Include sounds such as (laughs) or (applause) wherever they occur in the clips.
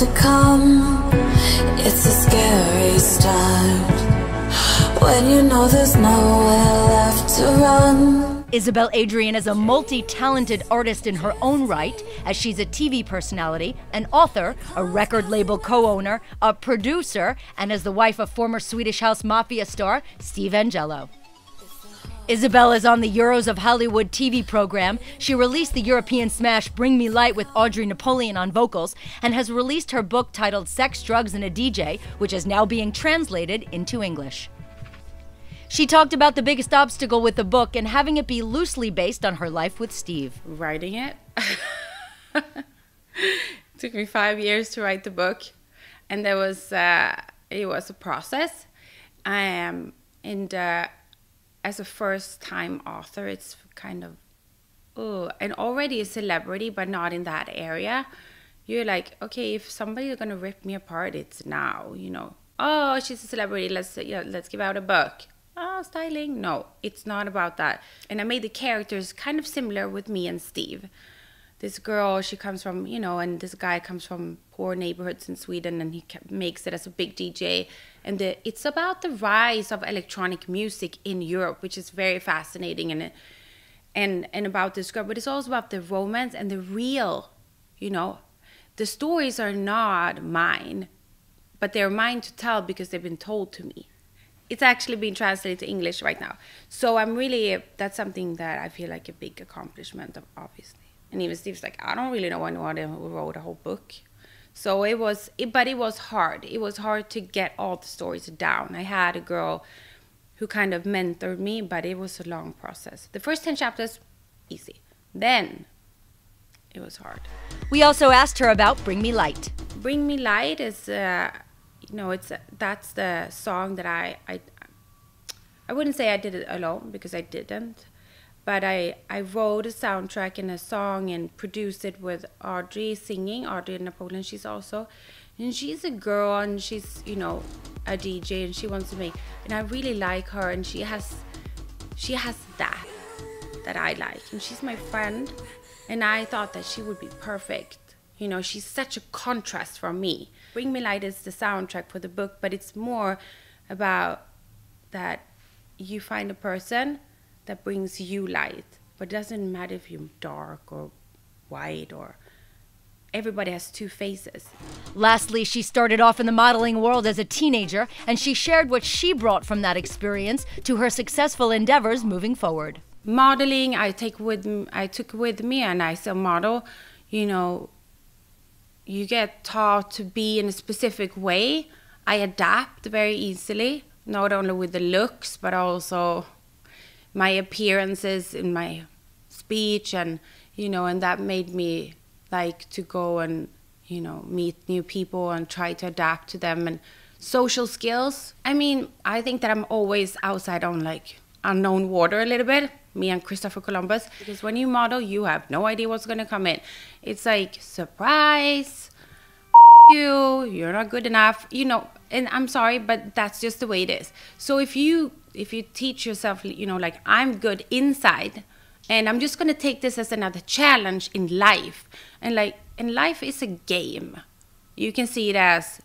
to come. It's a scary start when you know there's nowhere left to run. Isabel Adrian is a multi talented artist in her own right, as she's a TV personality, an author, a record label co owner, a producer, and as the wife of former Swedish House Mafia star Steve Angello. Isabel is on the Euros of Hollywood TV program. She released the European smash Bring Me Light with Audrey Napoleon on vocals and has released her book titled Sex, Drugs, and a DJ, which is now being translated into English. She talked about the biggest obstacle with the book and having it be loosely based on her life with Steve. Writing it. it (laughs) took me five years to write the book, and there was uh, it was a process. Um, and uh, as a first time author, it's kind of, oh, and already a celebrity, but not in that area. You're like, okay, if somebody's gonna rip me apart, it's now, you know. Oh, she's a celebrity. Let's know, let's give out a book. Oh, styling. No, it's not about that. And I made the characters kind of similar with me and Steve. This girl, she comes from, you know, and this guy comes from poor neighborhoods in Sweden, and he makes it as a big DJ and the, it's about the rise of electronic music in Europe, which is very fascinating and and and about this girl. But it's also about the romance and the real, you know, the stories are not mine, but they're mine to tell because they've been told to me. It's actually being translated to English right now, so I'm really that's something that I feel like a big accomplishment of obviously. And even Steve's like, I don't really know anyone who wrote a whole book. So it was, it, but it was hard. It was hard to get all the stories down. I had a girl who kind of mentored me, but it was a long process. The first 10 chapters, easy. Then it was hard. We also asked her about Bring Me Light. Bring Me Light is, uh, you know, it's uh, that's the song that I, I, I wouldn't say I did it alone because I didn't but I, I wrote a soundtrack and a song and produced it with Audrey singing. Audrey Napoleon, she's also, and she's a girl and she's, you know, a DJ and she wants to make, and I really like her and she has, she has that, that I like. And she's my friend and I thought that she would be perfect. You know, she's such a contrast from me. Bring Me Light is the soundtrack for the book, but it's more about that you find a person that brings you light. But it doesn't matter if you're dark or white or everybody has two faces. Lastly, she started off in the modeling world as a teenager, and she shared what she brought from that experience to her successful endeavors moving forward. Modeling, I take with I took with me, and I still model. You know, you get taught to be in a specific way. I adapt very easily, not only with the looks, but also my appearances in my speech and you know and that made me like to go and you know meet new people and try to adapt to them and social skills. I mean i think that i'm always outside on like unknown water a little bit me and christopher columbus because when you model you have no idea what's going to come in. It's like surprise you you're not good enough you know and i'm sorry but that's just the way it is. So if you if you teach yourself, you know, like I'm good inside, and I'm just gonna take this as another challenge in life, and like, and life is a game. You can see it as,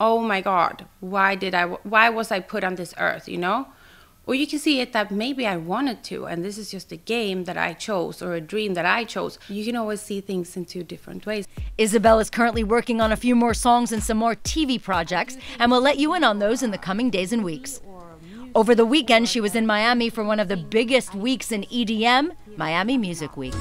oh my God, why did I, why was I put on this earth, you know? Or you can see it that maybe I wanted to, and this is just a game that I chose or a dream that I chose. You can always see things in two different ways. Isabel is currently working on a few more songs and some more TV projects, and we'll let you in on those in the coming days and weeks. Over the weekend, she was in Miami for one of the biggest weeks in EDM, Miami Music Week.